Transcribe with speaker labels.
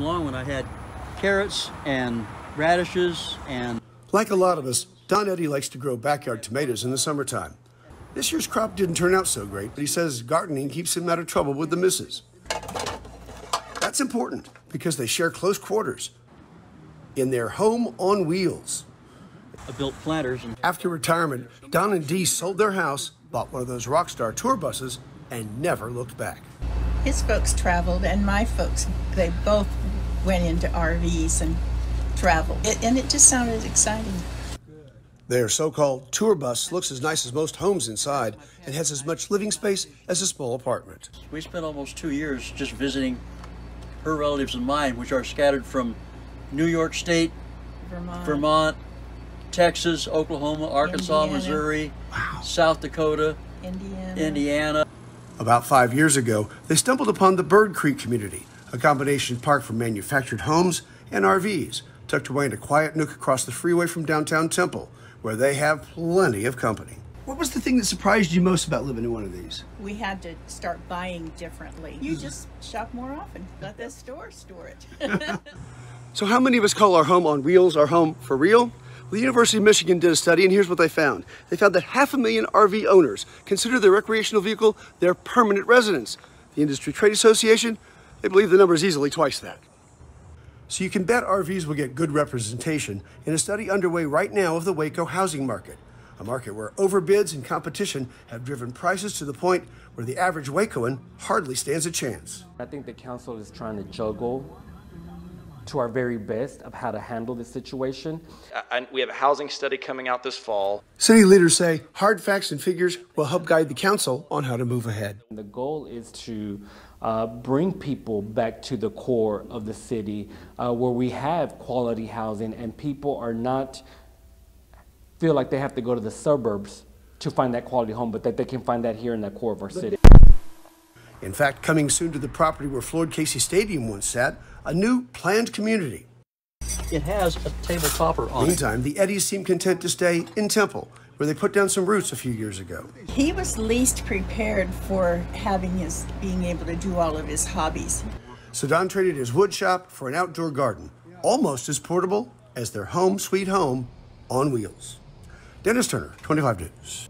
Speaker 1: long when I had carrots and radishes and.
Speaker 2: Like a lot of us, Don Eddy likes to grow backyard tomatoes in the summertime. This year's crop didn't turn out so great, but he says gardening keeps him out of trouble with the missus. That's important because they share close quarters in their home on wheels.
Speaker 1: I built planters. And-
Speaker 2: After retirement, Don and Dee sold their house, bought one of those Rockstar tour buses, and never looked back.
Speaker 3: His folks traveled, and my folks, they both went into RVs and traveled. It, and it just sounded exciting.
Speaker 2: Their so called tour bus looks as nice as most homes inside and has as much living space as a small apartment.
Speaker 1: We spent almost two years just visiting her relatives and mine, which are scattered from New York State,
Speaker 3: Vermont.
Speaker 1: Vermont, Texas, Oklahoma, Arkansas,
Speaker 3: Indiana.
Speaker 1: Missouri, South Dakota,
Speaker 3: Indiana.
Speaker 1: Indiana.
Speaker 2: About five years ago, they stumbled upon the Bird Creek community, a combination park for manufactured homes and RVs, tucked away in a quiet nook across the freeway from downtown Temple, where they have plenty of company. What was the thing that surprised you most about living in one of these?
Speaker 3: We had to start buying differently. You mm-hmm. just shop more often. Let the store store it.
Speaker 2: So, how many of us call our home on wheels our home for real? The University of Michigan did a study, and here's what they found. They found that half a million RV owners consider their recreational vehicle their permanent residence. The Industry Trade Association, they believe the number is easily twice that. So, you can bet RVs will get good representation in a study underway right now of the Waco housing market, a market where overbids and competition have driven prices to the point where the average Wacoan hardly stands a chance.
Speaker 4: I think the council is trying to juggle to our very best of how to handle the situation.
Speaker 5: And we have a housing study coming out this fall.
Speaker 2: City leaders say hard facts and figures will help guide the council on how to move ahead.
Speaker 4: The goal is to uh, bring people back to the core of the city uh, where we have quality housing and people are not feel like they have to go to the suburbs to find that quality home, but that they can find that here in the core of our city.
Speaker 2: In fact, coming soon to the property where Floyd Casey Stadium once sat, a new planned community.
Speaker 1: It has a table topper on it.
Speaker 2: Meantime, the Eddies seem content to stay in Temple, where they put down some roots a few years ago.
Speaker 3: he was least prepared for having his being able to do all of his hobbies.
Speaker 2: So Don traded his wood shop for an outdoor garden, almost as portable as their home sweet home on wheels. Dennis Turner, 25 News.